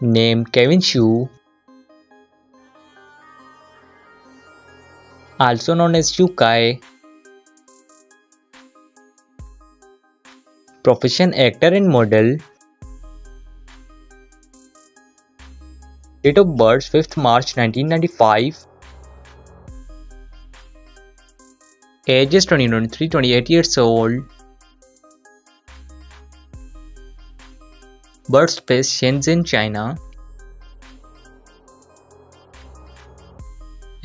Name Kevin Xu. Also known as Xu Kai. Profession actor and model. Date of birth 5th March 1995. Age is 23 28 years old. Birthplace Shenzhen, China.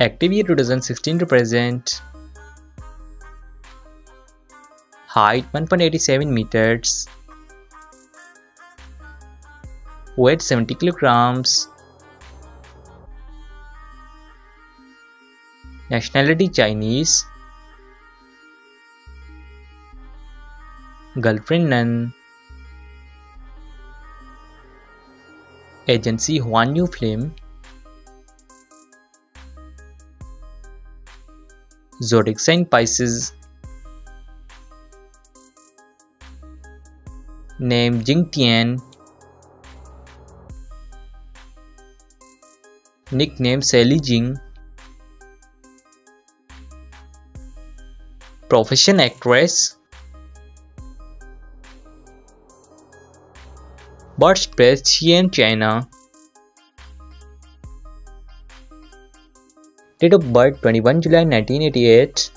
Active year 2016 to present. Height 1.87 meters. Weight 70 kilograms. Nationality Chinese. Girlfriend none. Agency Huanyu Film. Zodiac sign Pisces. Name Jing Tian. Nickname Sally Jing. Profession Actress Birthplace Xi'an, China. Date of birth 21 July 1988.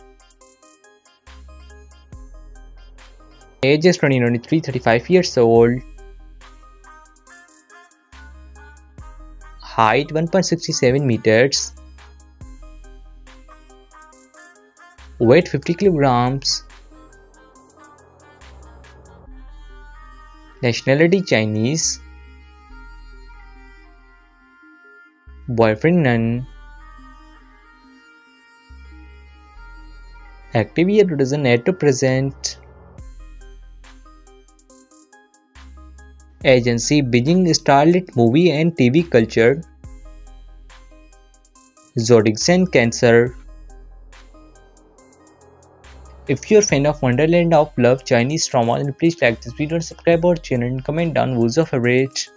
Age is 2023, 35 years old. Height 1.67 meters. Weight 50 kilograms. Nationality Chinese. Boyfriend none. Active year 2008 to present. Agency Beijing Starlit Movie and TV Culture. Zodiac sign Cancer. If you're a fan of Wonderland of Love Chinese drama then please like this video and subscribe our channel and comment down who's your favorite.